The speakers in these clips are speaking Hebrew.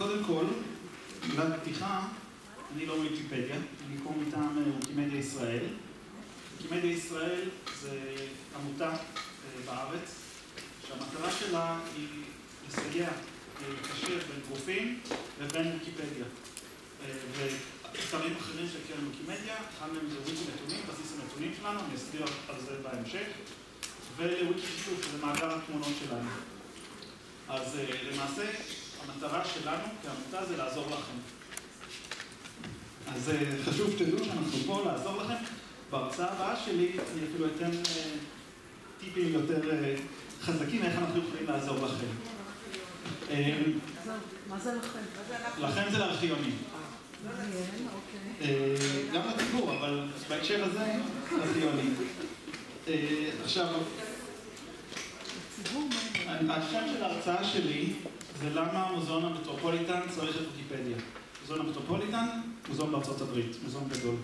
קודם כל, מילת פתיחה, אני לא ויקיפדיה, אני פה מטעם ויקימדיה ישראל. ויקימדיה ישראל זה עמותה בארץ, שהמטרה שלה היא לסייע, לקשר בין גופים לבין ויקיפדיה. ואתרים אחרים של קרן ויקימדיה, אחד מהם זה וויקי נתונים, בסיס הנתונים שלנו, אני אסביר על זה בהמשך, ולוויקי שיתוף, שזה מאגר התמונות שלנו. אז למעשה, המטרה שלנו כעמותה זה לעזור לכם. אז חשוב שתדעו שאנחנו פה לעזור לכם. בהרצאה הבאה שלי אני אפילו אתן טיפים יותר חזקים איך אנחנו יכולים לעזור לכם. מה זה לכם? לכם זה לארכיונים. גם לציבור, אבל בהקשר הזה, לארכיונים. עכשיו, השם של ההרצאה שלי זה למה מוזיאון המטרופוליטן צריך את ויקיפדיה. מוזיאון המטרופוליטן, מוזיאון בארצות הברית, מוזיאון גדול.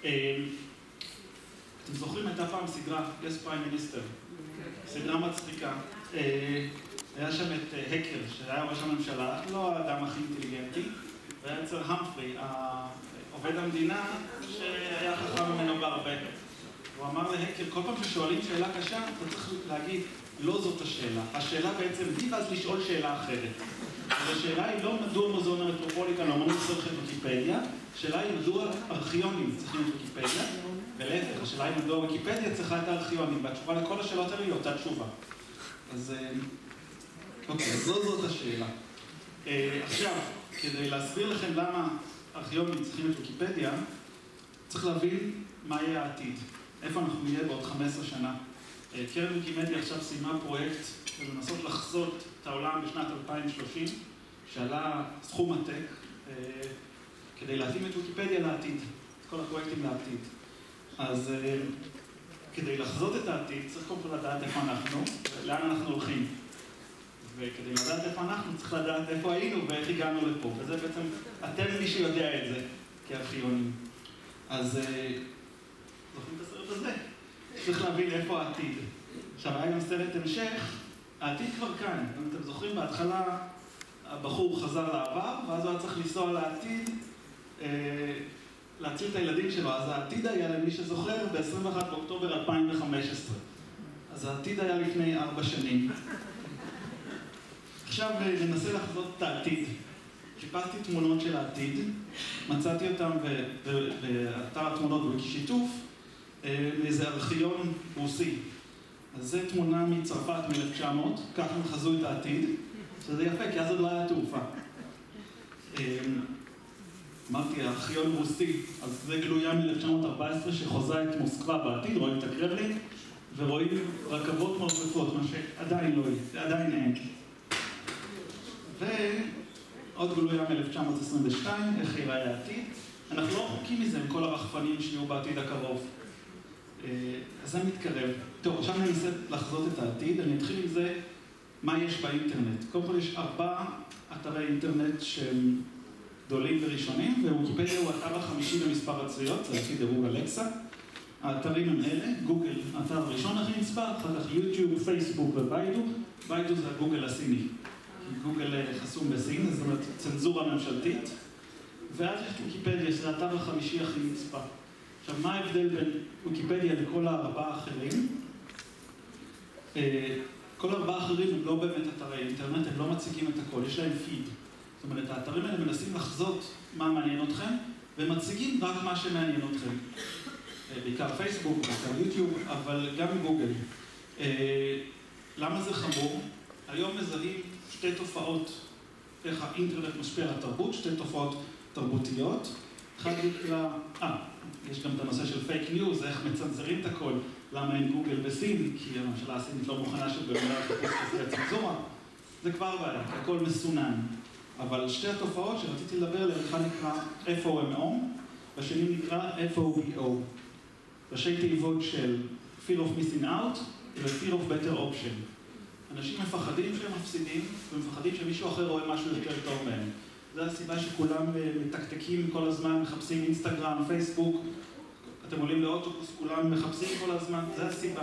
אתם זוכרים, הייתה פעם סדרה, Yes Prime Minister, סדרה מצחיקה. היה שם את הקר, שהיה ראש הממשלה, לא האדם הכי אינטליגנטי, והיה אצל המפרי, עובד המדינה, שהיה חכם ממנו בהרבה. הוא אמר להקר, כל פעם ששואלים שאלה קשה, אתה צריך להגיד, לא זאת השאלה. השאלה בעצם, היא ואז לשאול שאלה אחרת. השאלה היא לא מדוע מוזיאון המטרופוליטן האמנות צריך את ויקיפדיה, השאלה היא מדוע ארכיונים צריכים את ויקיפדיה, ולהפך, השאלה היא מדוע ויקיפדיה צריכה את הארכיונים, והתשובה לכל השאלות האלה היא אותה תשובה. אז אוקיי, אז לא זאת השאלה. עכשיו, כדי להסביר לכם למה ארכיונים צריכים את ויקיפדיה, צריך להבין מה יהיה העתיד. איפה אנחנו נהיה בעוד 15 שנה. קרן ויקימדיה עכשיו סיימה פרויקט של לנסות לחזות את העולם בשנת 2030, שעלה סכום עתק, כדי להתאים את ויקיפדיה לעתיד, את כל הפרויקטים לעתיד. אז כדי לחזות את העתיד, צריך קודם כל לדעת איפה אנחנו, ולאן אנחנו הולכים. וכדי לדעת איפה אנחנו, צריך לדעת איפה היינו ואיך הגענו לפה. וזה בעצם, אתם מי שיודע את זה, כארכיונים. אז זוכרים את הסרט הזה? צריך להבין איפה העתיד. עכשיו, היה גם סרט המשך, העתיד כבר כאן. אם אתם זוכרים, בהתחלה הבחור חזר לעבר, ואז הוא היה צריך לנסוע לעתיד, להציל את הילדים שלו. אז העתיד היה, למי שזוכר, ב-21 באוקטובר 2015. אז העתיד היה לפני ארבע שנים. עכשיו ננסה לחזות את העתיד. חיפשתי תמונות של העתיד, מצאתי אותן באתר התמונות בשיתוף, מאיזה ארכיון רוסי. אז זו תמונה מצרפת מ-1900, ככה הם חזו את העתיד, שזה יפה, כי אז עוד לא היה תעופה. אמרתי, ארכיון רוסי, אז זה גלויה מ-1914 שחוזה את מוסקבה בעתיד, רואים את הקרבלין, ורואים רכבות מרפפות, מה שעדיין לא יהיה, עדיין אין. ועוד גלויה מ-1922, איך ייראה העתיד. אנחנו לא רחוקים מזה עם כל הרחפנים שיהיו בעתיד הקרוב. אז זה מתקרב. טוב, עכשיו אני אנסה לחזות את העתיד. אני אתחיל עם זה, מה יש באינטרנט. קודם כל יש ארבעה אתרי אינטרנט שהם גדולים וראשונים, וויקיפדיה הוא האתר החמישי במספר הצביעות, זה לפי דירוג אלקסה. האתרים הם אלה, גוגל, האתר הראשון הכי נספר, אחר כך יוטיוב, פייסבוק וביידו. ביידו זה הגוגל הסיני. גוגל חסום בסין, זאת אומרת צנזורה ממשלתית. ואז יש ויקיפדיה, שזה האתר החמישי הכי נספר. עכשיו, מה ההבדל בין ויקיפדיה לכל הארבעה האחרים? כל הארבעה האחרים הם לא באמת אתרי אינטרנט, הם לא מציגים את הכל, יש להם פיד. זאת אומרת, האתרים האלה מנסים לחזות מה מעניין אתכם, ומציגים רק מה שמעניין אתכם. בעיקר פייסבוק, בעיקר יוטיוב, אבל גם גוגל. למה זה חמור? היום מזהים שתי תופעות, איך האינטרנט משפיע על התרבות, שתי תופעות תרבותיות. אחד נקרא, אה, יש גם את הנושא של פייק ניוז, איך מצנזרים את הכל, למה אין גוגל בסין, כי הממשלה הסינית לא מוכנה שבמילה החיפוש תעשה צנזורה. זה כבר בעיה, הכל מסונן. אבל שתי התופעות שרציתי לדבר עליהן, אחד נקרא FOMO, והשני נקרא FOBO. ראשי תיבות של Fear of Missing Out ו-Fear of Better Option. אנשים מפחדים שהם מפסידים, ומפחדים שמישהו אחר רואה משהו יותר טוב מהם. זו הסיבה שכולם מתקתקים כל הזמן, מחפשים אינסטגרם, פייסבוק. אתם עולים לאוטובוס, כולם מחפשים כל הזמן, זו הסיבה.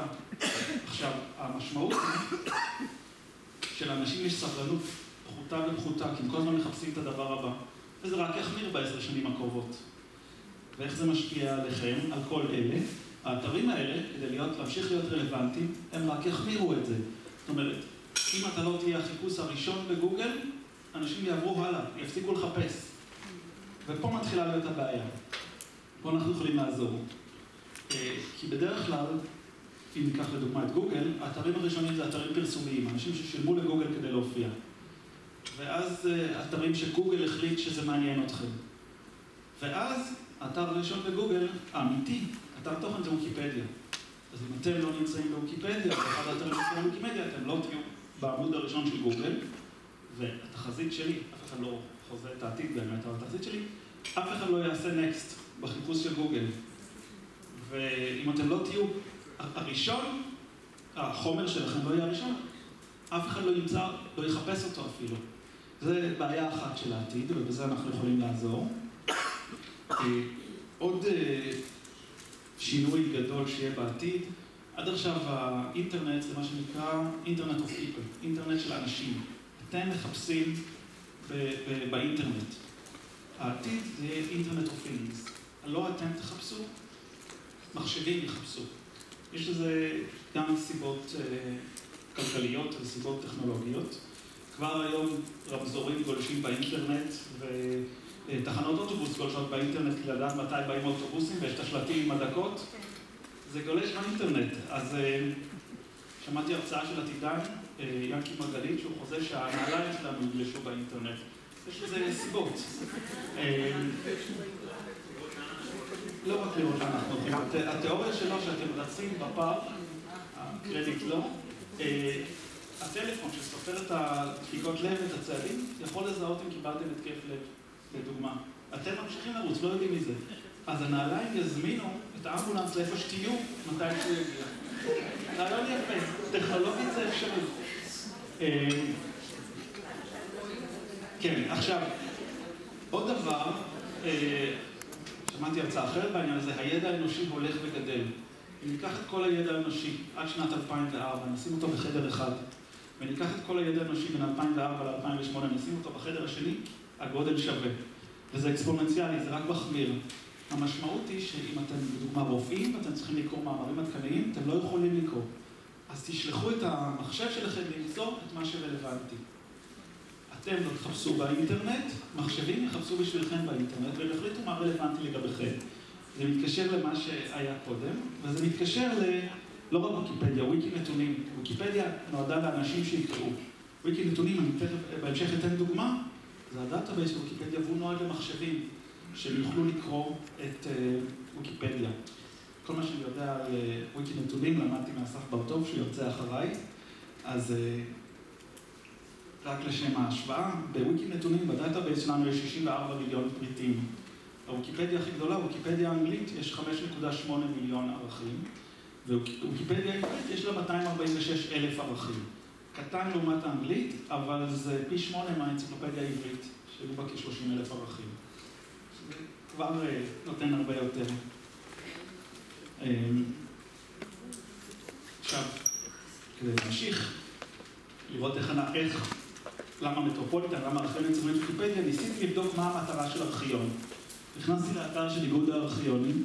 עכשיו, המשמעות שלאנשים יש סבלנות פחותה ופחותה, כי הם כל הזמן מחפשים את הדבר הבא. וזה רק יחמיר בעשר שנים הקרובות. ואיך זה משפיע עליכם, על כל אלה? האתרים האלה, כדי להיות, להמשיך להיות רלוונטיים, הם רק יחמירו את זה. זאת אומרת, אם אתה לא תהיה החיפוש הראשון בגוגל, אנשים יעברו הלאה, יפסיקו לחפש. ופה מתחילה להיות הבעיה. פה אנחנו יכולים לעזור. אה, כי בדרך כלל, אם ניקח לדוגמה את גוגל, האתרים הראשונים זה אתרים פרסומיים, אנשים ששילמו לגוגל כדי להופיע. ואז אה, אתרים שגוגל החליט שזה מעניין אתכם. ואז האתר הראשון בגוגל, האמיתי, אתר תוכן זה ויקיפדיה. אז אם אתם לא נמצאים בוויקיפדיה, ואחד האתרים נמצאים בוויקיפדיה, אתם לא תהיו בעמוד הראשון של גוגל, והתחזית שלי, אף אחד לא חוזה את העתיד באמת, אבל התחזית שלי, אף אחד לא יעשה נקסט בחיפוש של גוגל. ואם אתם לא תהיו הראשון, החומר שלכם לא יהיה הראשון, אף אחד לא ימצא, לא יחפש אותו אפילו. זה בעיה אחת של העתיד, ובזה אנחנו יכולים לעזור. אה, עוד אה, שינוי גדול שיהיה בעתיד, עד עכשיו האינטרנט זה מה שנקרא אינטרנט אוף איפל, אינטרנט של אנשים. אתם מחפשים באינטרנט. העתיד זה אינטרנט אוף. לא אתם תחפשו, מחשבים יחפשו. יש לזה גם סיבות אה, כלכליות וסיבות טכנולוגיות. כבר היום רמזורים גולשים באינטרנט ותחנות אוטובוס גולשות באינטרנט לדעת מתי באים אוטובוסים ויש את השלטים עם הדקות. זה גולש באינטרנט. אז אה, שמעתי הרצאה של עתידן, אה, ינקי מרגלית, שהוא חוזה שהנעליים שלנו יגלשו באינטרנט. יש לזה סיבות. לא רק לראות שאנחנו הולכים. התיאוריה שלו שאתם רצים בפארק, הקרדיט לא, אה, הטלפון שסופר את הדפיקות לב ואת הצעדים, יכול לזהות אם קיבלתם התקף לב, לדוגמה. אתם ממשיכים לרוץ, לא יודעים מזה. אז הנעליים יזמינו את האמבולנס לאיפה שתהיו, מתי שהוא יגיע. רעיון יפה, טכנולוגית זה אפשרי. אה, כן, עכשיו, עוד דבר, אה, שמעתי הרצאה אחרת בעניין הזה, הידע האנושי הולך וגדל. אם ניקח את כל הידע האנושי עד שנת 2004, נשים אותו בחדר אחד, וניקח את כל הידע האנושי בין 2004 ל-2008, נשים אותו בחדר השני, הגודל שווה. וזה אקספוננציאלי, זה רק מחמיר. המשמעות היא שאם אתם, לדוגמה, רופאים, ואתם צריכים לקרוא מאמרים עדכניים, אתם לא יכולים לקרוא. אז תשלחו את המחשב שלכם למצוא את מה שרלוונטי. אתם לא תחפשו באינטרנט, מחשבים יחפשו בשבילכם באינטרנט, והם יחליטו מה רלוונטי לגביכם. זה מתקשר למה שהיה קודם, וזה מתקשר ל... לא רק ויקיפדיה, וויקי נתונים. ויקיפדיה נועדה לאנשים שיקראו. וויקי נתונים, אני תכף בהמשך אתן דוגמה, זה ה database של ויקיפדיה, והוא נועד למחשבים, שהם יוכלו לקרוא את uh, ויקיפדיה. כל מה שאני יודע על uh, וויקי נתונים, למדתי מאסף ברטוב, שיוצא אחריי, אז... Uh, רק לשם ההשוואה, בוויקי נתונים, ב database שלנו יש 64 מיליון פריטים. בוויקיפדיה הכי גדולה, וויקיפדיה האנגלית, יש 5.8 מיליון ערכים, וויקיפדיה העברית יש לה 246 אלף ערכים. קטן לעומת האנגלית, אבל זה פי שמונה מהאנציקלופדיה העברית, שהיו בה כ-30 אלף ערכים. כבר אה, נותן הרבה יותר. אמ, עכשיו, כדי להמשיך, לראות איך, איך למה מטרופוליטן, למה ארכיונים ציבוריים ויקיפדיה, ניסיתי לבדוק מה המטרה של ארכיון. נכנסתי לאתר של איגוד הארכיונים,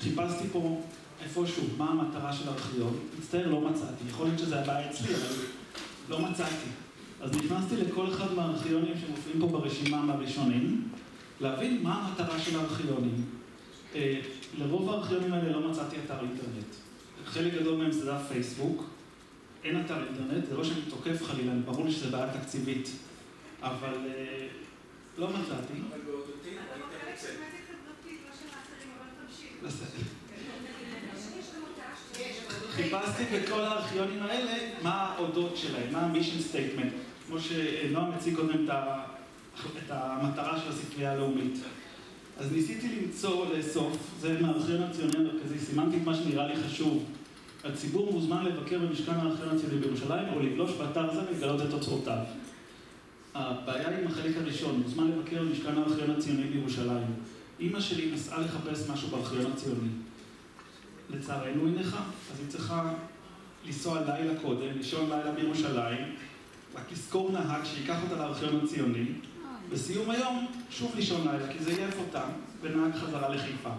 חיפשתי פה איפשהו מה המטרה של ארכיון, מצטער, לא מצאתי, יכול להיות שזה הבעיה אצלי, אבל לא מצאתי. אז נכנסתי לכל אחד מהארכיונים שמופיעים פה ברשימה מהראשונים, להבין מה המטרה של הארכיונים. אה, לרוב הארכיונים האלה לא מצאתי אתר אינטרנט. חלק גדול מהם זה דף פייסבוק, אין אתר אינטרנט, זה לא שאני תוקף חלילה, ברור לי שזה בעיה תקציבית, אבל אה, לא מצאתי. חיפשתי בכל הארכיונים האלה מה האודות שלהם, מה ה mission statement, כמו שנועם הציג קודם את המטרה של הספרייה הלאומית. אז ניסיתי למצוא, לאסוף, זה מהארכיון הציוני המרכזי, סימנתי את מה שנראה לי חשוב. הציבור מוזמן לבקר במשכן הארכיון הציוני בירושלים או לגלוש באתר זה ולגלות את תוצאותיו. הבעיה עם החלק הראשון, מוזמן לבקר במשכן הארכיון הציוני בירושלים. אימא שלי נסעה לחפש משהו בארכיון הציוני. לצערנו היא נכה, אז היא צריכה לנסוע לילה קודם, לישון לילה בירושלים, רק לזכור נהג שייקח אותה לארכיון הציוני, בסיום היום, שוב לישון לילה, כי זה יעף אותה, ונהג חזרה לחיפה.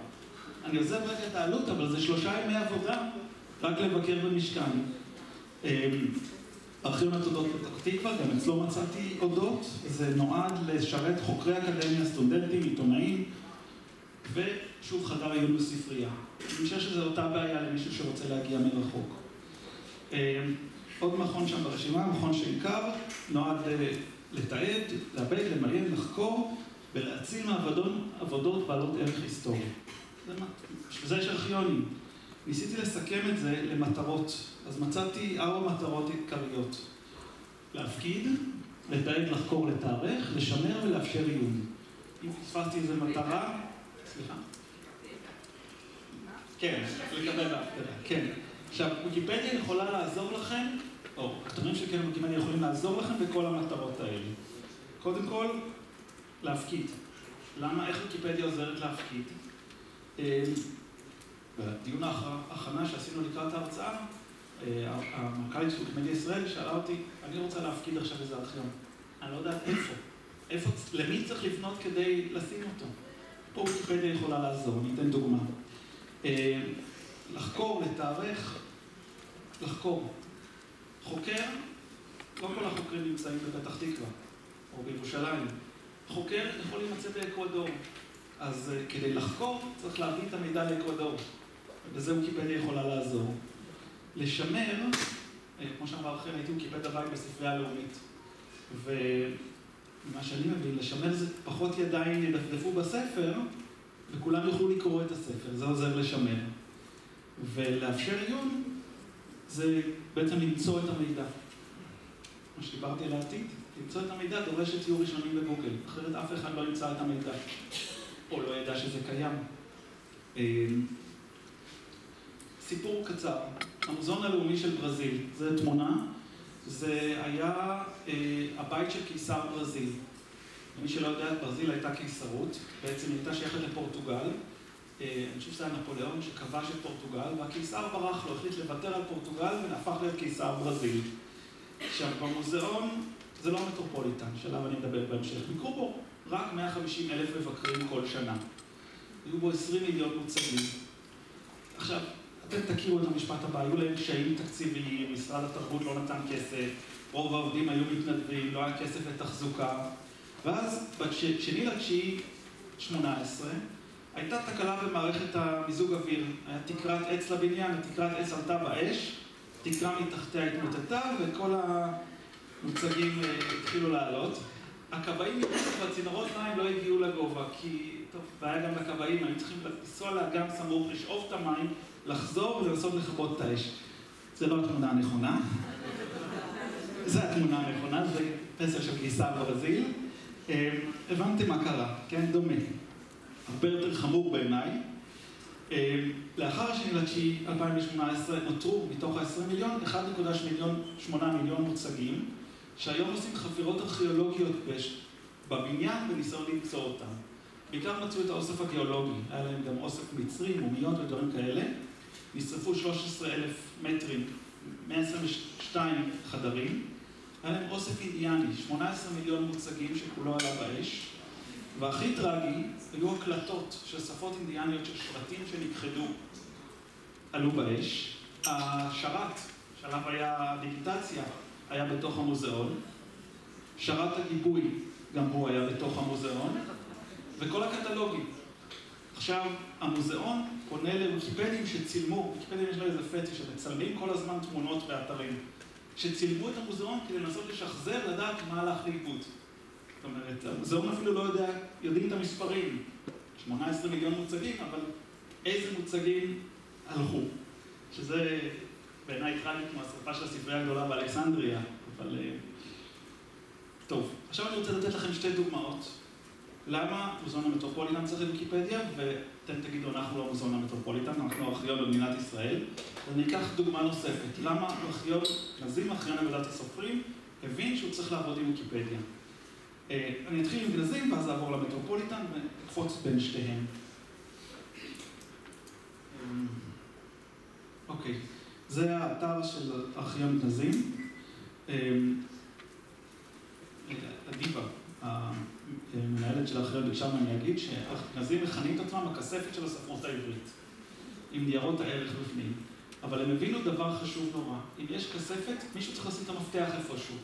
אני עוזב רגע את העלות, אבל זה שלושה ימי עבודה רק לבקר במשכן. ארכיון התודות פתח תקווה, גם אצלו מצאתי אודות, זה נועד לשרת חוקרי אקדמיה, סטודנטים, עיתונאים, ושוב חדר עיון בספרייה. אני חושב שזו אותה בעיה למישהו שרוצה להגיע מרחוק. עוד מכון שם ברשימה, מכון שעיקר, נועד לתעד, לעבד, למיין, לחקור ולהציל מעבודות בעלות ערך היסטורי. בשביל זה יש ארכיונים. ניסיתי לסכם את זה למטרות, אז מצאתי ארבע מטרות עיקריות. להפקיד, לתעד, לחקור, לתארך, לשמר ולאפשר עיון. אם פספסתי איזה מטרה, סליחה. כן, לקבל בהפקדה, כן. עכשיו, ויקיפדיה יכולה לעזור לכם, או הכתבים של קרן ויקיפדיה יכולים לעזור לכם בכל המטרות האלה. קודם כל, להפקיד. למה, איך ויקיפדיה עוזרת להפקיד? בדיון ההכנה שעשינו לקראת ההרצאה, המנכ"לית של ויקימדיה ישראל שאלה אותי, אני רוצה להפקיד עכשיו איזה ארכיון. אני לא יודעת איפה. איפה, למי צריך לפנות כדי לשים אותו? פה ויקיפדיה יכולה לעזור, אני אתן דוגמה. לחקור, לתארך, לחקור. חוקר, לא כל החוקרים נמצאים בפתח תקווה, או בירושלים. חוקר יכול להימצא באקוודור. אז כדי לחקור, צריך להביא את המידע לאקוודור. ובזה ויקיפדיה יכולה לעזור. לשמר, כמו שאמר רחל, הייתי ויקיפד הבית בספרייה הלאומית. ומה שאני מבין, לשמר זה פחות ידיים ידפדפו בספר, וכולם יוכלו לקרוא את הספר, זה עוזר לשמר. ולאפשר עיון, זה בעצם למצוא את המידע. מה שדיברתי על העתיד, למצוא את המידע דורש שתהיו ראשונים בגוגל, אחרת אף אחד לא ימצא את המידע, או לא ידע שזה קיים. סיפור קצר, המוזיאון הלאומי של ברזיל, זו תמונה, זה היה הבית של קיסר ברזיל. למי שלא יודע, ברזיל הייתה קיסרות, בעצם הייתה שייכת לפורטוגל. אני חושב שזה היה נפוליאון שכבש את פורטוגל, והקיסר ברח לו, החליט לוותר על פורטוגל והפך להיות קיסר ברזיל. עכשיו, במוזיאון זה לא המטרופוליטן, שעליו אני מדבר בהמשך. ביקרו בו רק 150 אלף מבקרים כל שנה. היו בו 20 מיליון מוצגים. עכשיו, אתם תכירו את המשפט הבא, היו להם קשיים תקציביים, משרד התרבות לא נתן כסף, רוב העובדים היו מתנדבים, לא היה כסף לתחזוקה. ואז, בשני לתשיעי 18, הייתה תקלה במערכת המיזוג אוויר. תקרת עץ לבניין, התקרת עץ עלתה באש, תקרה מתחתיה התמוטטה, וכל המוצגים התחילו לעלות. הכבאים והצינורות מים לא הגיעו לגובה, כי, טוב, והיה גם לכבאים, היו צריכים לנסוע לאגם סמוך, לשאוב את המים, לחזור ולנסות לכבות את האש. זה לא התמונה הנכונה. זו התמונה הנכונה, זה פסל של קיסר ברזיל. הבנתם מה קרה, כן? דומה. הרבה יותר חמור בעיניי. לאחר השני לתשיעי 2018 נותרו מתוך ה-20 מיליון 1.8 מיליון מוצגים שהיום עושים חפירות ארכיאולוגיות בבניין בניסיון למצוא אותם. בעיקר מצאו את האוסף הגיאולוגי, היה להם גם אוסף מצרי, מומיות ודברים כאלה. נשרפו 13,000 מטרים, 122 חדרים. היה להם אוסף אינדיאני, 18 מיליון מוצגים שכולו עלה באש. והכי טרגי, היו הקלטות של שפות אינדיאניות של שבטים שנכחדו, עלו באש. השרת, שעליו היה דיגיטציה, היה בתוך המוזיאון. שרת הגיבוי, גם הוא היה בתוך המוזיאון. וכל הקטלוגים. עכשיו, המוזיאון פונה לוויקיפדים שצילמו, ויקיפדים יש לה איזה פטיש, שמצלמים כל הזמן תמונות באתרים, שצילמו את המוזיאון כדי לנסות לשחזר, לדעת מה הלך לאיבוד. אומרת, המוזיאון אפילו לא יודע, יודעים את המספרים. 18 מיליון מוצגים, אבל איזה מוצגים הלכו. שזה בעיניי טרגי כמו השרפה של הספרייה הגדולה באלכסנדריה, אבל... טוב, עכשיו אני רוצה לתת לכם שתי דוגמאות. למה מוזיאון המטרופוליטן צריך ויקיפדיה, ואתם תגידו, אנחנו לא מוזיאון המטרופוליטן, אנחנו ארכיון במדינת ישראל. ואני אקח דוגמה נוספת. למה ארכיון, נזים ארכיון עבודת הסופרים, הבין שהוא צריך לעבוד עם ויקיפדיה. אה, אני אתחיל עם גנזים ואז אעבור למטרופוליטן ואקפוץ בין שתיהם. אה, אוקיי, זה האתר של ארכיון גנזים. אה, אדיבה, המנהלת של הארכיון ביקשה ואני אגיד שהגנזים מכנים את עצמם הכספת של הספרות העברית, עם ניירות הערך בפנים. אבל הם הבינו דבר חשוב נורא, אם יש כספת, מישהו צריך לשים את המפתח איפשהו.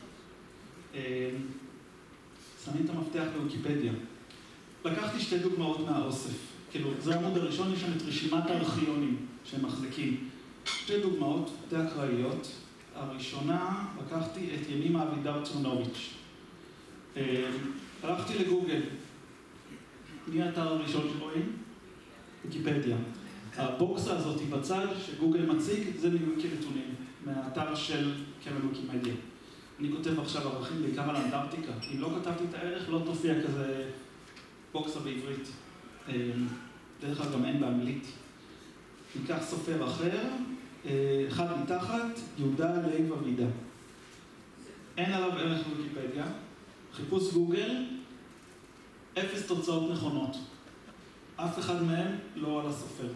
שמים את המפתח בוויקיפדיה. לקחתי שתי דוגמאות מהאוסף. כאילו, זה העמוד הראשון, יש שם את רשימת הארכיונים שהם מחזיקים. שתי דוגמאות די אקראיות. הראשונה, לקחתי את ימימה אבידר צורנוביץ'. הלכתי לגוגל. מי האתר הראשון שרואים? ויקיפדיה. הבוקסה הזאת בצד שגוגל מציג, זה מוויקי נתונים, מהאתר של קרן ויקימדיה. אני כותב עכשיו ערכים בעיקר על אנטארקטיקה. אם לא כתבתי את הערך, לא תופיע כזה box בעברית. דרך אגב, אין באנגלית. ניקח סופר אחר, אחד מתחת, יהודה לייב אבידה. אין עליו ערך בוויקיפדיה. חיפוש גוגל, אפס תוצאות נכונות. אף אחד מהם לא על הסופר.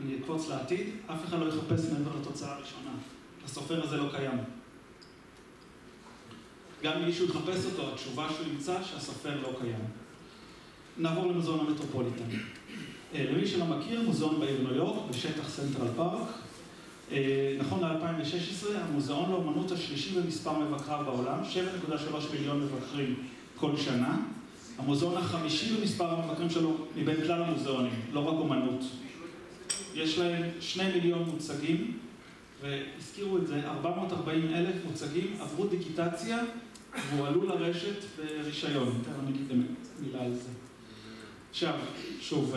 אני אקפוץ לעתיד, אף אחד לא יחפש מעבר לתוצאה הראשונה. הסופר הזה לא קיים. גם אם מישהו יחפש אותו, התשובה שהוא ימצא שהסופר לא קיים. נעבור למוזיאון המטרופוליטן. למי שלא מכיר, מוזיאון בעיר ניו יורק, בשטח סנטרל פארק. נכון ל-2016, המוזיאון לאומנות השלישי במספר מבקריו בעולם, 7.3 מיליון מבקרים כל שנה. המוזיאון החמישי במספר המבקרים שלו מבין כלל המוזיאונים, לא רק אומנות. יש להם שני מיליון מוצגים, והזכירו את זה, 440 אלף מוצגים עברו דיגיטציה והועלו לרשת ברישיון. תכף אני אגיד מילה על זה. עכשיו, שוב,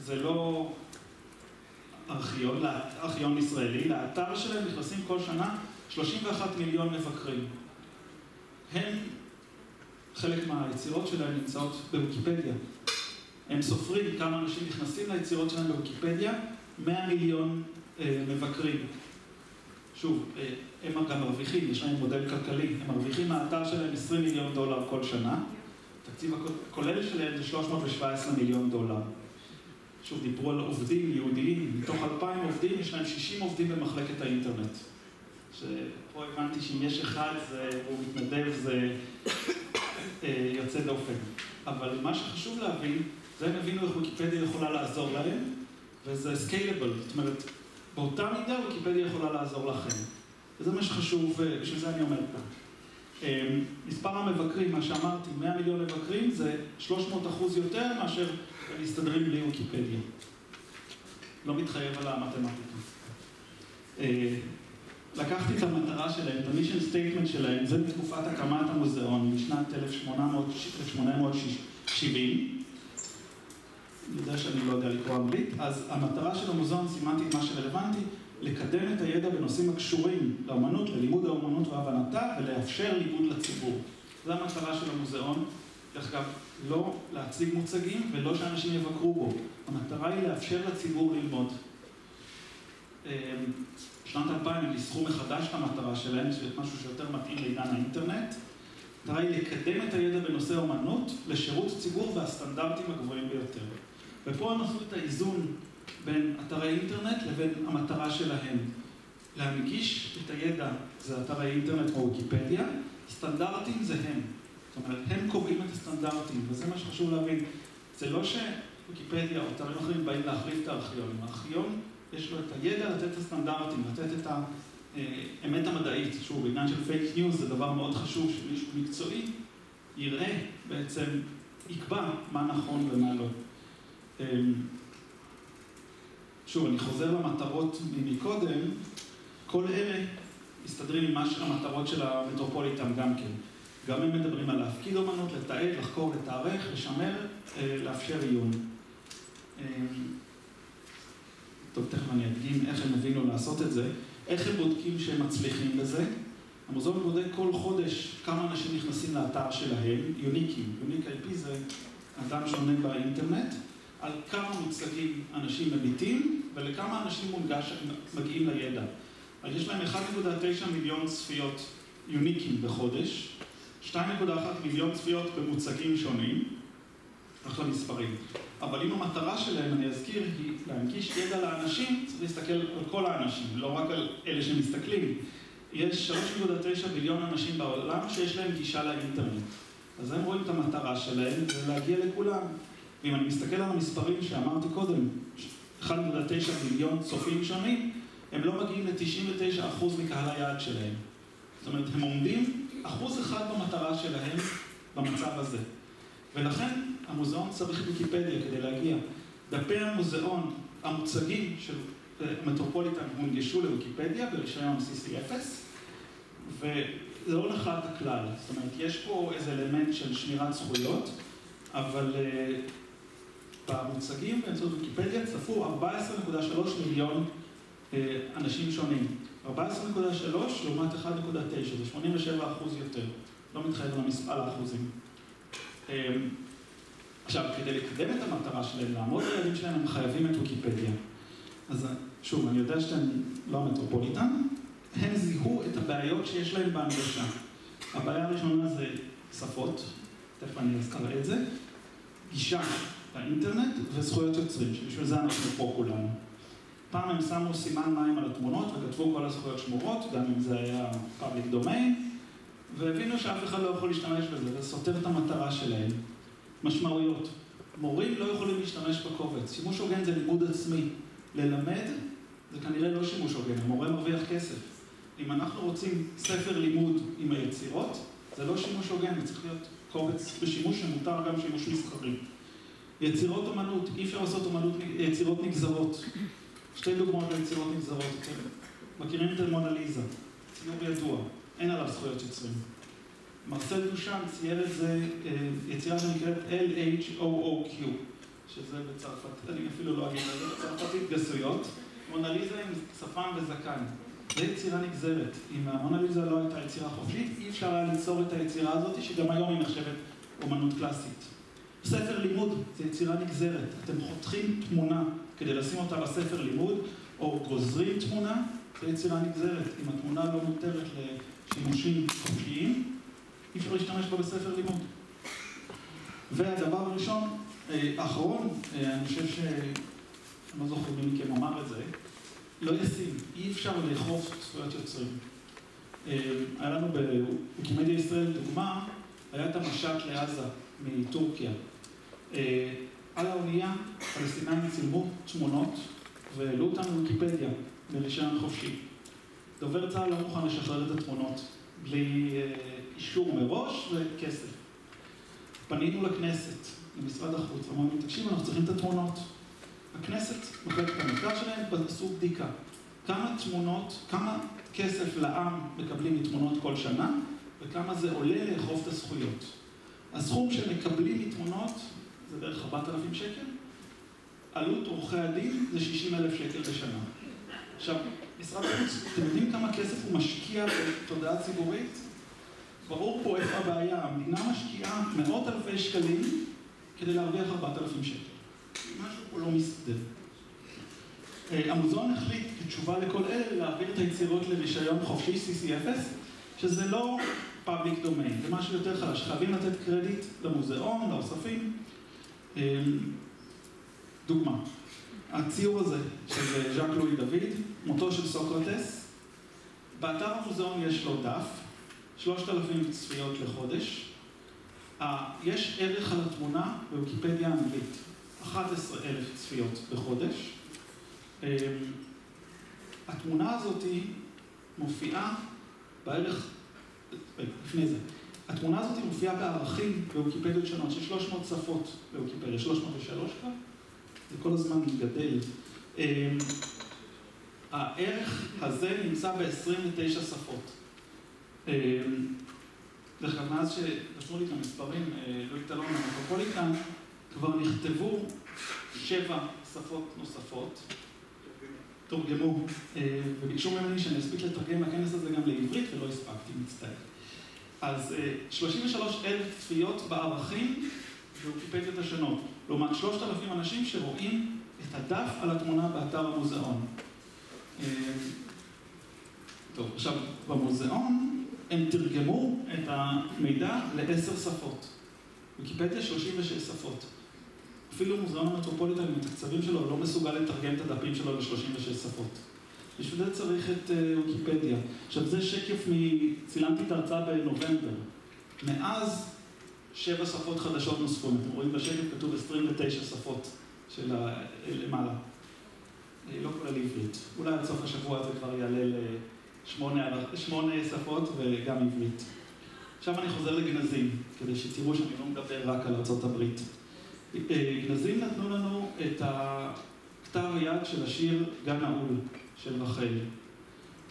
זה לא ארכיון, ארכיון ישראלי, לאתר שלהם נכנסים כל שנה 31 מיליון מבקרים. הם, חלק מהיצירות שלהם נמצאות בוויקיפדיה. הם סופרים כמה אנשים נכנסים ליצירות שלהם בוויקיפדיה, 100 מיליון מבקרים. שוב, הם גם מרוויחים, יש להם מודל כלכלי, הם מרוויחים מהאתר שלהם 20 מיליון דולר כל שנה, התקציב הכולל שלהם זה 317 מיליון דולר. שוב, דיברו על עובדים יהודיים, מתוך 2,000 עובדים יש להם 60 עובדים במחלקת האינטרנט. שפה הבנתי שאם יש אחד והוא מתנדב זה יוצא דופן. אבל מה שחשוב להבין, זה הם הבינו איך ויקיפדיה יכולה לעזור להם, וזה scalable, זאת אומרת, באותה מידה ויקיפדיה יכולה לעזור לכם. וזה מה שחשוב, בשביל זה אני אומר כאן. מספר המבקרים, מה שאמרתי, 100 מיליון מבקרים, זה 300 אחוז יותר מאשר להסתדרים בלי ויקיפדיה. לא מתחייב על המתמטיקה. לקחתי את המטרה שלהם, את ה mission statement שלהם, זה בתקופת הקמת המוזיאון, משנת 1870. אני יודע שאני לא יודע לקרוא אנגלית, אז המטרה של המוזיאון, סימנתי את מה שרלוונטי, לקדם את הידע בנושאים הקשורים לאמנות, ללימוד האמנות והבנתה, ולאפשר לימוד לציבור. זו המטרה של המוזיאון. דרך אגב, לא להציג מוצגים ולא שאנשים יבקרו בו. המטרה היא לאפשר לציבור ללמוד. בשנת 2000 הם ניסחו מחדש את המטרה שלהם, שזה משהו שיותר מתאים לעידן האינטרנט. המטרה היא לקדם את הידע בנושא אומנות לשירות ציבור והסטנדרטים הגבוהים ביותר. ופה עשו את האיזון בין אתרי אינטרנט לבין המטרה שלהם. להנגיש את הידע, זה אתרי אינטרנט כמו ויקיפדיה, סטנדרטים זה הם. זאת אומרת, הם קובעים את הסטנדרטים, וזה מה שחשוב להבין. זה לא שוויקיפדיה או אתרים אחרים באים להחליף את הארכיון. הארכיון, יש לו את הידע לתת את הסטנדרטים, לתת את האמת המדעית. שוב, בעניין של fake news זה דבר מאוד חשוב, שמישהו מקצועי יראה, בעצם יקבע מה נכון ומה לא. שוב, אני חוזר למטרות מקודם, כל אלה מסתדרים עם המטרות של המטרופוליטן גם כן. גם הם מדברים על להפקיד אומנות, לתעד, לחקור, לתארך, לשמר, לאפשר עיון. טוב, תכף אני אדגים איך הם הבינו לעשות את זה. איך הם בודקים שהם מצליחים בזה? המוזיאון בודק כל חודש כמה אנשים נכנסים לאתר שלהם, יוניקים. יוניק IP זה אדם שעונה באינטרנט, על כמה מוצגים אנשים מביטים ולכמה אנשים מונגש מגיעים לידע. אז יש להם 1.9 מיליון צפיות יוניקים בחודש, 2.1 מיליון צפיות במוצגים שונים, אחלה מספרים. אבל אם המטרה שלהם, אני אזכיר, היא להנגיש ידע לאנשים, צריך להסתכל על כל האנשים, לא רק על אלה שמסתכלים. יש 3.9 מיליון אנשים בעולם שיש להם גישה לאינטרנט. אז הם רואים את המטרה שלהם, זה להגיע לכולם. ואם אני מסתכל על המספרים שאמרתי קודם, 1.9 מיליון צופים שונים, הם לא מגיעים ל-99% מקהל היעד שלהם. זאת אומרת, הם עומדים אחוז אחד במטרה שלהם במצב הזה. ולכן המוזיאון צריך ויקיפדיה כדי להגיע. דפי המוזיאון, המוצגים של מטרופוליטן הונגשו לוויקיפדיה ברישיון CC0, וזה לא נחלת הכלל. זאת אומרת, יש פה איזה אלמנט של שמירת זכויות, אבל במוצגים באמצעות ויקיפדיה צפו 14.3 מיליון uh, אנשים שונים. 14.3 לעומת 1.9, זה 87 אחוז יותר. לא מתחייב על האחוזים. Um, עכשיו, כדי לקדם את המטרה שלהם, לעמוד ביעדים שלהם, הם חייבים את ויקיפדיה. אז שוב, אני יודע שאתם לא המטרופוליטן, הם זיהו את הבעיות שיש להם בהנגשה. הבעיה הראשונה זה שפות, תכף אני אזכר את זה, גישה לאינטרנט וזכויות יוצרים, שבשביל זה אנחנו פה כולנו. פעם הם שמו סימן מים על התמונות וכתבו כל הזכויות שמורות, גם אם זה היה public domain, והבינו שאף אחד לא יכול להשתמש בזה, זה סותר את המטרה שלהם. משמעויות. מורים לא יכולים להשתמש בקובץ. שימוש הוגן זה לימוד עצמי. ללמד זה כנראה לא שימוש הוגן, המורה מרוויח כסף. אם אנחנו רוצים ספר לימוד עם היצירות, זה לא שימוש הוגן, זה צריך להיות קובץ בשימוש שמותר גם שימוש מסחרי. יצירות אומנות, אי אפשר לעשות אומנות, יצירות נגזרות. שתי דוגמאות ליצירות נגזרות. מכירים את מונליזה, ציור ידוע, אין עליו זכויות יוצרים. מרסל דושן צייר את זה, אה, יצירה שנקראת LHOOQ, שזה בצרפת, אני אפילו לא אגיד את זה, בצרפתית גסויות, מונליזה עם שפם וזקן. זו יצירה נגזרת. אם המונליזה לא הייתה יצירה חופשית, אי אפשר היה ליצור את היצירה הזאת, שגם היום היא נחשבת אומנות קלאסית. ספר לימוד זה יצירה נגזרת. אתם חותכים תמונה כדי לשים אותה בספר לימוד, או גוזרים תמונה, זו יצירה נגזרת. אם התמונה לא מותרת לשימושים חופשיים, אי אפשר להשתמש בה בספר לימוד. והדבר הראשון, אה, האחרון, אה, אני חושב ש... אני לא זוכר מי מכם אמר את זה, לא ישים, אי אפשר לאכוף זכויות יוצרים. אה, היה לנו בוויקימדיה ישראל דוגמה, היה את המשט לעזה מטורקיה. על האונייה פלסטינאים צילמו תמונות והעלו אותן לוויקיפדיה ברישיון חופשי. דובר צה"ל לא מוכן לשחרר את התמונות בלי אישור מראש וכסף. פנינו לכנסת, למשרד החוץ, אמרנו, תקשיבו, אנחנו צריכים את התמונות. הכנסת, מחלקת המחקר שלהם, עשו בדיקה. כמה תמונות, כמה כסף לעם מקבלים מתמונות כל שנה, וכמה זה עולה לאכוף את הזכויות. הסכום שמקבלים מתמונות זה בערך 4,000 שקל, עלות עורכי הדין זה 60 אלף שקל בשנה. עכשיו, משרד החוץ, אתם יודעים כמה כסף הוא משקיע בתודעה ציבורית? ברור פה איפה הבעיה, המדינה משקיעה מאות אלפי שקלים כדי להרוויח 4,000 שקל. משהו פה לא מסתדר. אה, המוזיאון החליט, כתשובה לכל אלה, להעביר את היצירות לרישיון חופשי CC0, שזה לא public domain, זה משהו יותר חלש. חייבים לתת קרדיט למוזיאון, לאוספים. אה, דוגמה, הציור הזה של ז'אק לואי דוד, מותו של סוקרטס, באתר המוזיאון יש לו דף, 3,000 צפיות לחודש. יש ערך על התמונה בוויקיפדיה האנגלית, 11,000 צפיות בחודש. אמ, התמונה הזאת מופיעה בערך, לפני זה, התמונה הזאת מופיעה בערכים בוויקיפדיות שונות, של 300 שפות בוויקיפדיה, 303 כבר, זה כל הזמן גדל. אמ, הערך הזה נמצא ב-29 שפות. דרך אגב, מאז שרשמו לי את המספרים, לואי טלון מהמטרופוליטן, כבר נכתבו שבע שפות נוספות, תורגמו, וביקשו ממני שאני אספיק לתרגם לכנס הזה גם לעברית, ולא הספקתי, מצטער. אז 33 אלף צפיות בערכים בוויקיפדיות השונות, לעומת 3,000 אנשים שרואים את הדף על התמונה באתר המוזיאון. טוב, עכשיו, במוזיאון הם תרגמו את המידע לעשר שפות. ויקיפדיה 36 שפות. אפילו מוזיאון המטרופוליטן עם התקצבים שלו לא מסוגל לתרגם את הדפים שלו ל-36 שפות. בשביל זה צריך את uh, ויקיפדיה. עכשיו זה שקף מ... צילמתי את ההרצאה בנובמבר. מאז שבע שפות חדשות נוספו. אתם רואים בשקף כתוב 29 שפות של למעלה. לא כולל עברית. אולי עד סוף השבוע הזה כבר יעלה לשמונה שפות וגם עברית. עכשיו אני חוזר לגנזים, כדי שתראו שאני לא מדבר רק על ארה"ב. גנזים נתנו לנו את הכתב היד של השיר גן נעול של רחל.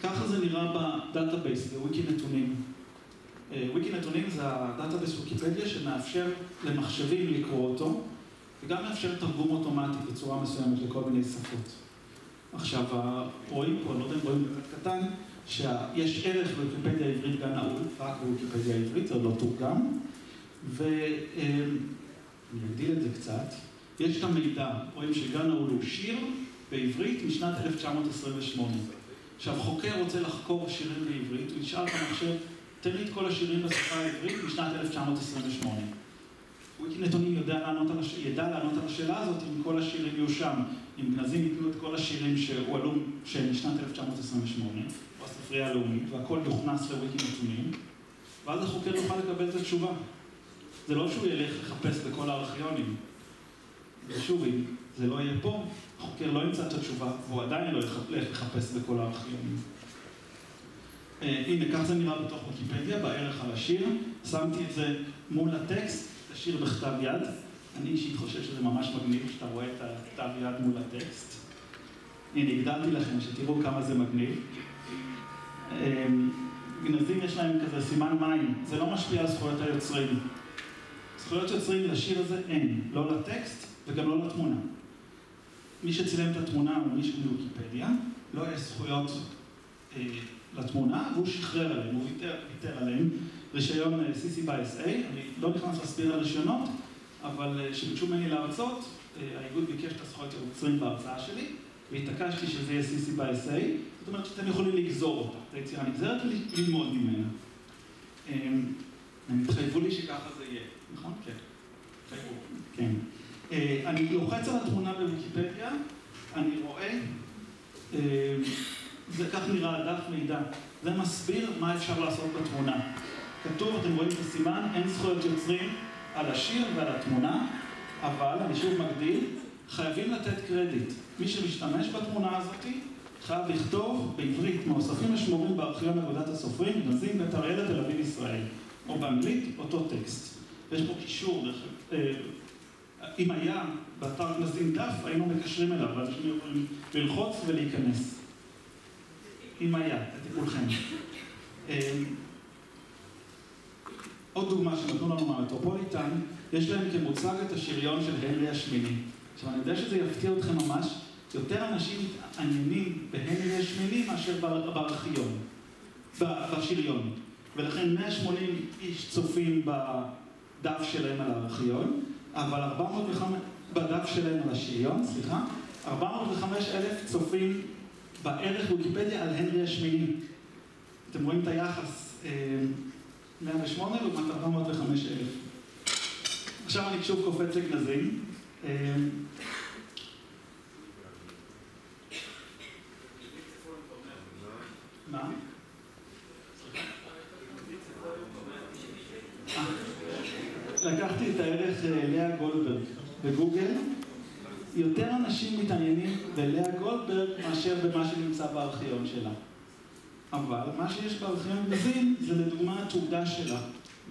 ככה זה נראה ב database, בוויקי נתונים. וויקי נתונים זה ה database וויקיפדיה שמאפשר למחשבים לקרוא אותו, וגם מאפשר תרגום אוטומטי בצורה מסוימת לכל מיני שפות. עכשיו, רואים פה, לא יודע אם רואים בקט קטן, שיש ערך בוויקיפדיה העברית גן נעול, רק בוויקיפדיה העברית, זה לא תורגם, ואני אגדיל את זה קצת, יש את המידע, רואים שגן נעול הוא שיר בעברית משנת 1928. עכשיו, חוקר רוצה לחקור שירים בעברית, הוא ישאל את המחשב, תן לי את כל השירים בשפה העברית משנת 1928. וויקי נתונים ידע לענות על השאלה הזאת אם כל השירים יהיו שם, אם גנזים ייתנו את כל השירים שהועלו, שהם משנת 1928, או הספרייה הלאומית, והכל יוכנס לוויקי נתונים, ואז החוקר יוכל לקבל את התשובה. זה לא שהוא ילך לחפש בכל הארכיונים. ושוב, זה לא יהיה פה, החוקר לא ימצא את התשובה, והוא עדיין לא ילך לחפש בכל הארכיונים. הנה, כך זה נראה בתוך ויקיפדיה, בערך על השיר. שמתי את זה מול הטקסט, את השיר בכתב יד. אני אישית חושב שזה ממש מגניב, שאתה רואה את הכתב יד מול הטקסט. הנה, הגדלתי לכם, שתראו כמה זה מגניב. גנזים יש להם כזה סימן מים, זה לא משפיע על זכויות היוצרים. זכויות יוצרים לשיר הזה אין, לא לטקסט וגם לא לתמונה. מי שצילם את התמונה הוא מישהו מוויקיפדיה, לא יש זכויות אה, לתמונה, והוא שחרר עליהם, הוא ויתר, ויתר עליהם. רישיון CC by SA, אני לא נכנס להסביר על רישיונות, אבל כשביקשו ממני להרצות, האיגוד ביקש את הזכויות היוצרים בהרצאה שלי, והתעקשתי שזה יהיה CC by SA, זאת אומרת שאתם יכולים לגזור אותה, את היצירה נגזרת וללמוד ממנה. הם התחייבו לי שככה זה יהיה, נכון? כן. התחייבו, כן. אני לוחץ על התמונה בוויקיפדיה, אני רואה, זה כך נראה דף מידע, זה מסביר מה אפשר לעשות בתמונה. כתוב, אתם רואים את הסימן, אין זכויות יוצרים על השיר ועל התמונה, אבל, אני שוב מגדיל, חייבים לתת קרדיט. מי שמשתמש בתמונה הזאת, חייב לכתוב בעברית מאוספים השמורים בארכיון אגודת הסופרים, גנזים בית אריאלה תל אביב ישראל, או באנגלית, אותו טקסט. יש פה קישור, אם היה באתר גנזים דף, היינו מקשרים אליו, ואז אנשים יכולים ללחוץ ולהיכנס. אם היה, לטיפולכם. עוד דוגמה שנתנו לנו מהמטרופוליטן, יש להם כמוצג את השריון של הנרי השמיני. עכשיו, אני יודע שזה יפתיע אתכם ממש, יותר אנשים מתעניינים בהנרי השמיני מאשר בארכיון, בשריון. ולכן 180 איש צופים בדף שלהם על הארכיון, אבל 405, בדף שלהם על השריון, סליחה, 405 אלף צופים בערך ויקיפדיה על הנרי השמיני. אתם רואים את היחס, 108 לעומת 405 אלף. עכשיו אני שוב קופץ לגנזים. מה? לקחתי את הערך לאה גולדברג בגוגל. יותר אנשים מתעניינים בלאה גולדברג מאשר במה שנמצא בארכיון שלה. אבל מה שיש בארכיון גנזים זה לדוגמה התעודה שלה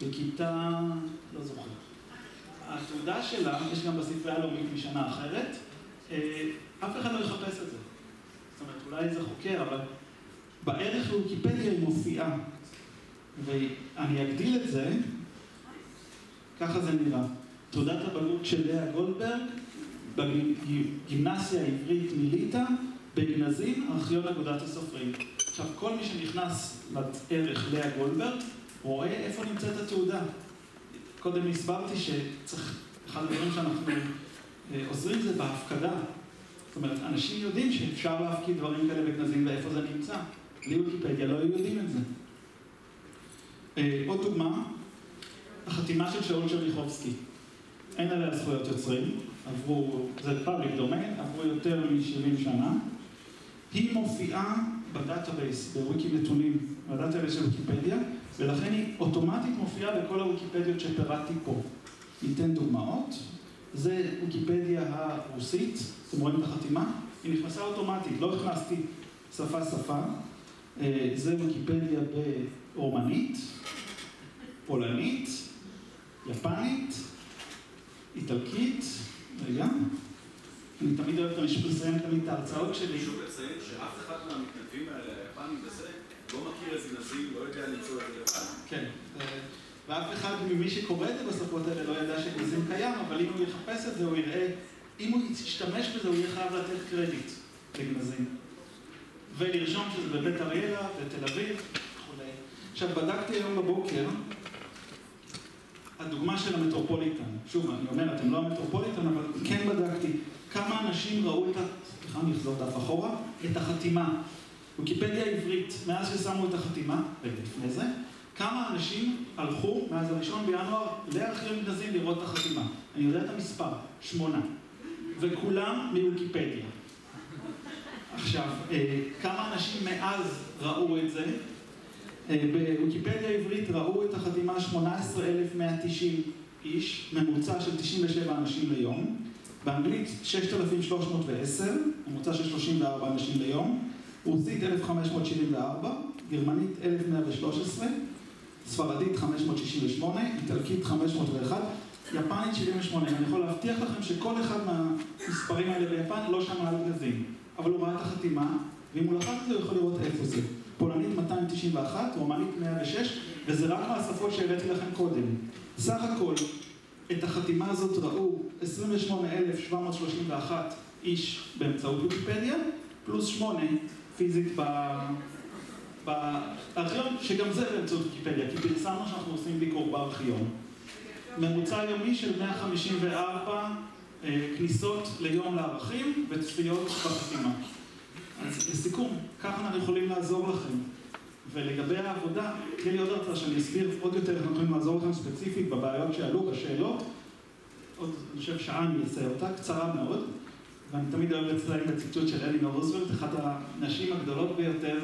בכיתה, לא זוכר. התעודה שלה, יש גם בספרייה הלאומית משנה אחרת, אף אחד לא יחפש את זה. זאת אומרת, אולי זה חוקר, אבל בערך לוויקיפדיה היא מופיעה. ואני אגדיל את זה, ככה זה נראה. תעודת הבגרות של לאה גולדברג, בגימנסיה העברית מליטא, בגנזים, ארכיון אגודת הסופרים. עכשיו, כל מי שנכנס לערך לאה גולדברג, רואה איפה נמצאת התעודה. קודם הסברתי שצריך, אחד הדברים שאנחנו עוזרים זה בהפקדה. זאת אומרת, אנשים יודעים שאפשר להפקיד דברים כאלה בגנזים ואיפה זה נמצא. בלי ויקיפדיה לא היו יודעים את זה. עוד דוגמה, החתימה של שאול שריחובסקי. אין עליה זכויות יוצרים, עברו, זה public domain, עברו יותר מ-70 שנה. היא מופיעה ב database, בוויקי נתונים, ב database של ויקיפדיה, ולכן היא אוטומטית מופיעה בכל הוויקיפדיות שפירטתי פה. ניתן דוגמאות. זה ויקיפדיה הרוסית, אתם רואים את החתימה? היא נכנסה אוטומטית, לא הכנסתי שפה שפה. זה ויקיפדיה ברומנית, פולנית, יפנית, איטלקית, רגע. אני תמיד אוהב לסיים תמיד את ההרצאות שלי. חשוב לציין שאף אחד מהמתנדבים האלה, היפנים וזה, לא מכיר איזה נזים, לא יודע למצוא את זה לבד. כן, ואף אחד ממי שקורא את זה בשפות האלה לא ידע שנזים קיים, אבל אם הוא יחפש את זה הוא יראה, אם הוא ישתמש בזה הוא יהיה חייב לתת קרדיט לגנזים. ולרשום שזה בבית אריאלה, בתל אביב וכו'. עכשיו, בדקתי היום בבוקר, הדוגמה של המטרופוליטן, שוב, אני אומר, אתם לא המטרופוליטן, אבל כן בדקתי כמה אנשים ראו את ה... סליחה, אני אחזור דף אחורה, את החתימה. ויקיפדיה עברית, מאז ששמו את החתימה, רגע לפני זה, כמה אנשים הלכו מאז הראשון בינואר לארכיון גנזים לראות את החתימה. אני יודע את המספר, שמונה. וכולם מוויקיפדיה. עכשיו, כמה אנשים מאז ראו את זה? בוויקיפדיה העברית ראו את החתימה 18,190 איש, ממוצע של 97 אנשים ליום. באנגלית 6,310, ממוצע של 34 אנשים ליום. רוסית 1,574, גרמנית 1,113, ספרדית 568, איטלקית 501, יפנית 78. אני יכול להבטיח לכם שכל אחד מהמספרים האלה ביפן לא שמע על גנזים. אבל הוא ראה את החתימה, ואם הוא לחץ את זה הוא יכול לראות איפה זה. פולנית 291, רומנית 106, וזה רק מהשפות שהראיתי לכם קודם. סך הכל, את החתימה הזאת ראו 28,731 איש באמצעות ויקיפדיה, פלוס 8 פיזית בארכיון, שגם זה באמצעות ויקיפדיה, כי פרסמנו שאנחנו עושים ביקור בארכיון. ממוצע יומי של 154 כניסות ליום לערכים וצפיות בחתימה. אז לסיכום, ככה אנחנו יכולים לעזור לכם. ולגבי העבודה, תהיה לי עוד הרצאה שאני אסביר עוד יותר איך אנחנו יכולים לעזור לכם ספציפית בבעיות שעלו, בשאלות. עוד, אני חושב, שעה אני אעשה אותה, קצרה מאוד. ואני תמיד אוהב לציין את הציטוט של אלינור רוזוולט, אחת הנשים הגדולות ביותר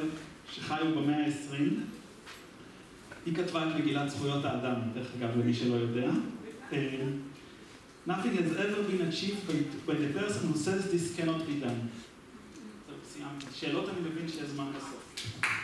שחיו במאה ה-20. היא כתבה את מגילת זכויות האדם, דרך אגב, למי שלא יודע. Nothing has ever been achieved by, by the person who says this cannot be done. זהו, סיימתי. שאלות אני מבין שיש זמן בסוף.